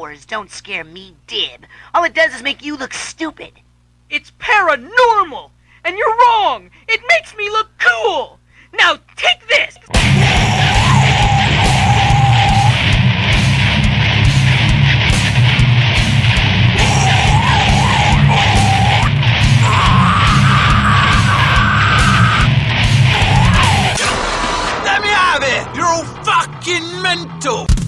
para-shooting powers don't scare me dib. All it does is make you look stupid. It's paranormal! And you're wrong! It makes me look cool! Now take this! Let me have it! You're all fucking mental!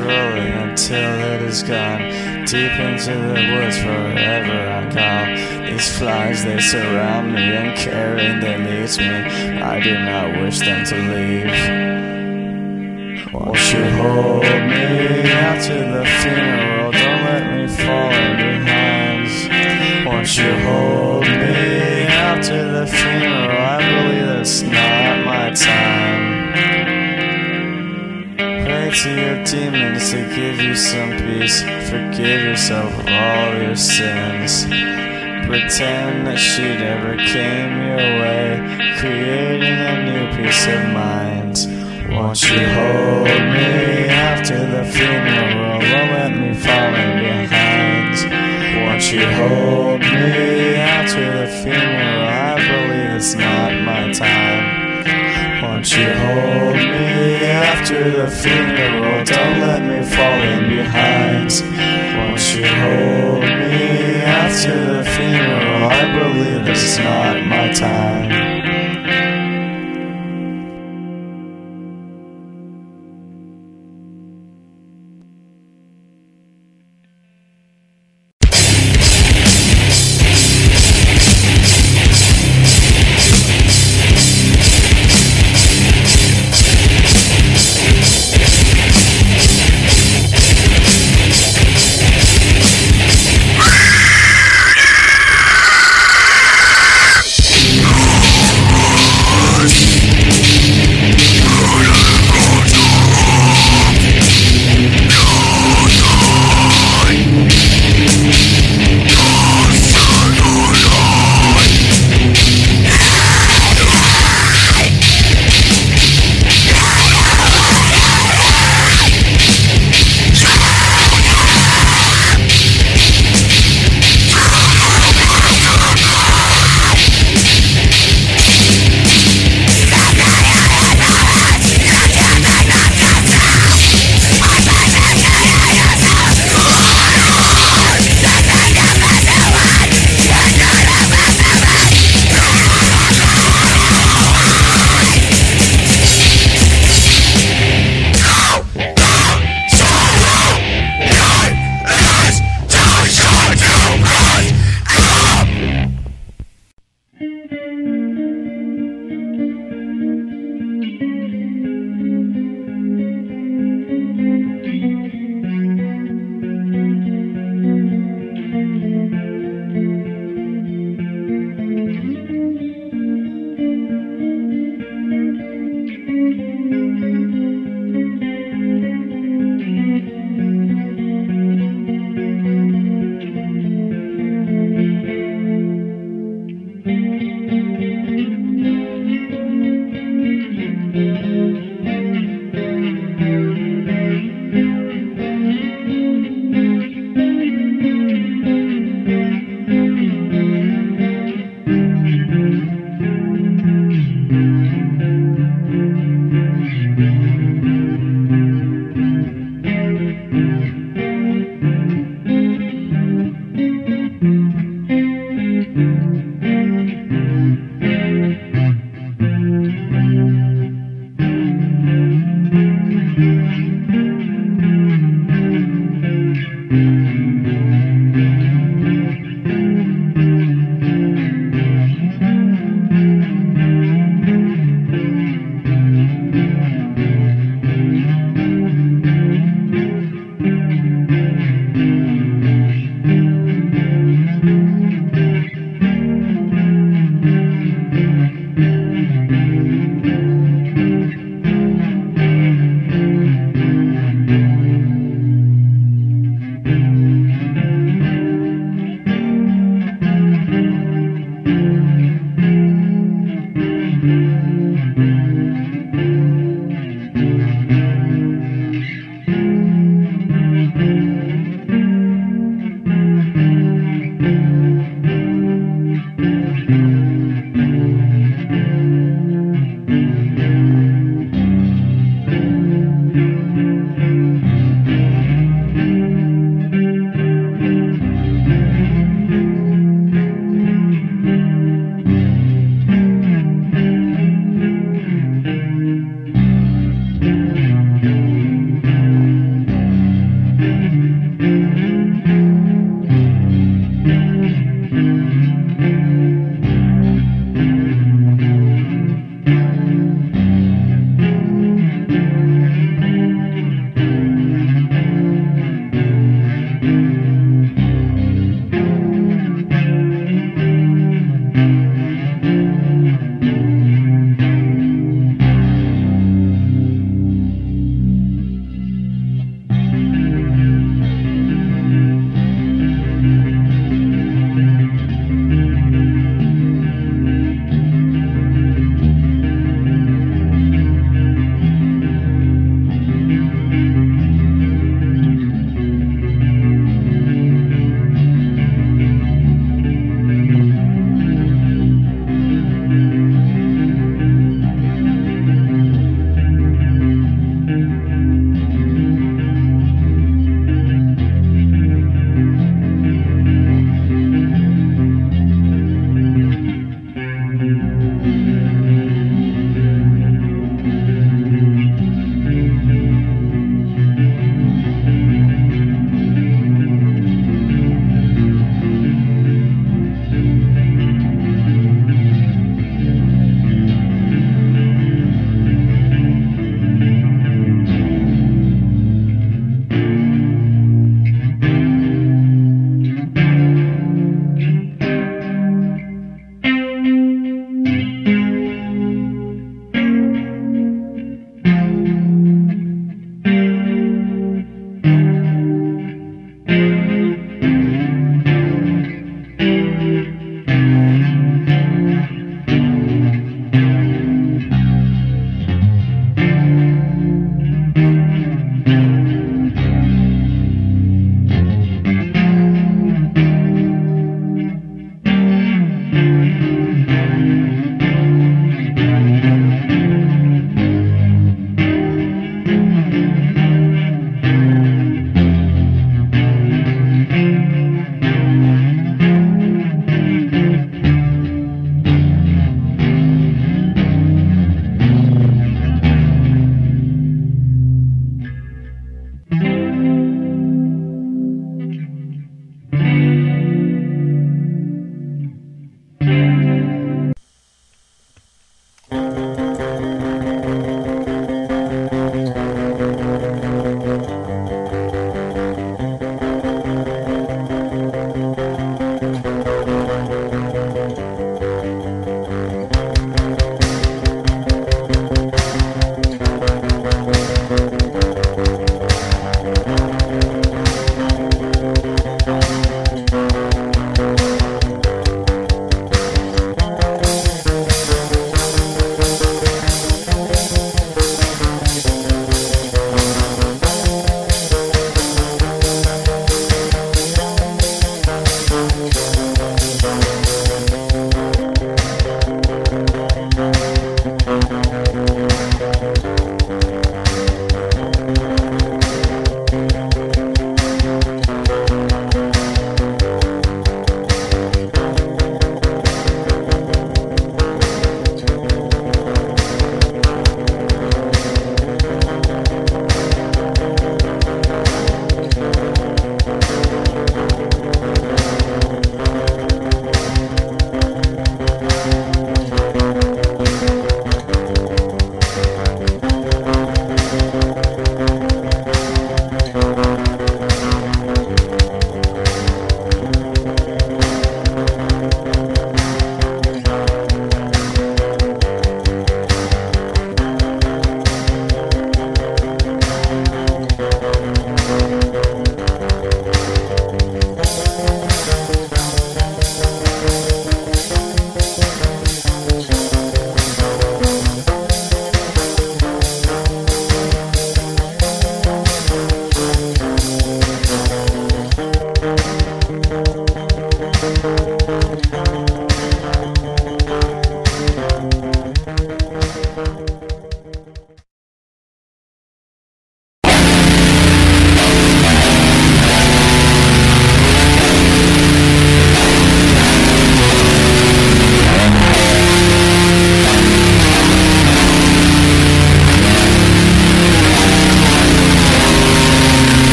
Until it is gone. Deep into the woods, forever I'm gone. These flies, they surround me, and caring they leaves me. I do not wish them to leave. Won't you hold me after the funeral? Don't let me fall in behind. Won't you hold me after the funeral? I believe it's not my time. To your demons to give you some peace. Forgive yourself of all your sins. Pretend that she never came your way, creating a new peace of mind. Won't you hold me after the funeral? Won't let me falling behind. Won't you hold me after the funeral? I believe it's not my time. Won't you hold me after the funeral? Don't let me falling behind. Won't you hold me after the funeral? I believe this is not my time.